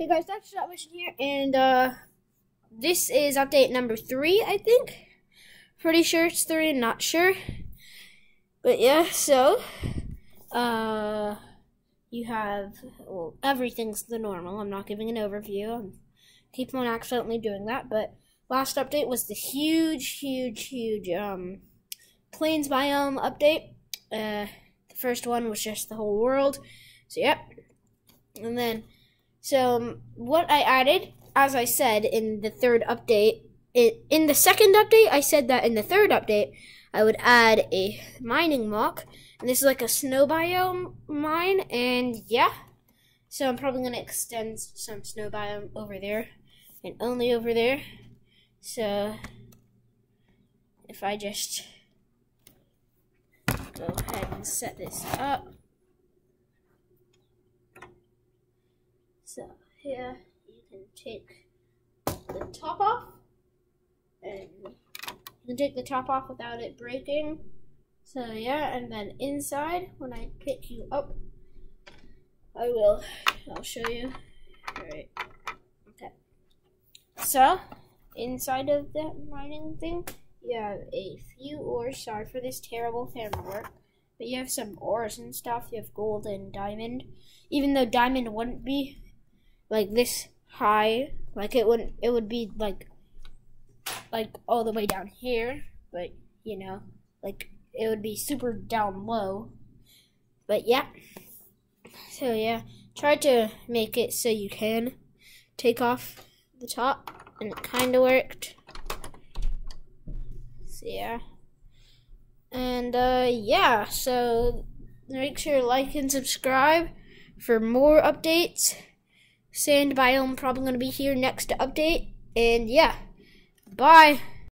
Hey guys, that's Shot Mission here, and uh, this is update number three, I think. Pretty sure it's three, not sure. But yeah, so, uh, you have, well, everything's the normal. I'm not giving an overview. I'm keep on accidentally doing that, but last update was the huge, huge, huge, um, plains biome update. Uh, the first one was just the whole world. So, yep. And then so um, what I added, as I said in the third update, it, in the second update, I said that in the third update, I would add a mining mock. And this is like a snow biome mine, and yeah. So I'm probably going to extend some snow biome over there, and only over there. So if I just go ahead and set this up. So here you can take the top off and you can take the top off without it breaking. So yeah, and then inside when I pick you up, I will, I'll show you. Alright, okay. So, inside of that mining thing, you have a few ores. Sorry for this terrible camera work. But you have some ores and stuff. You have gold and diamond. Even though diamond wouldn't be like this high. Like it would it would be like like all the way down here, but you know, like it would be super down low. But yeah. So yeah, try to make it so you can take off the top and it kind of worked. So yeah. And uh yeah, so make sure to like and subscribe for more updates. Sand biome probably going to be here next to update. And yeah, bye.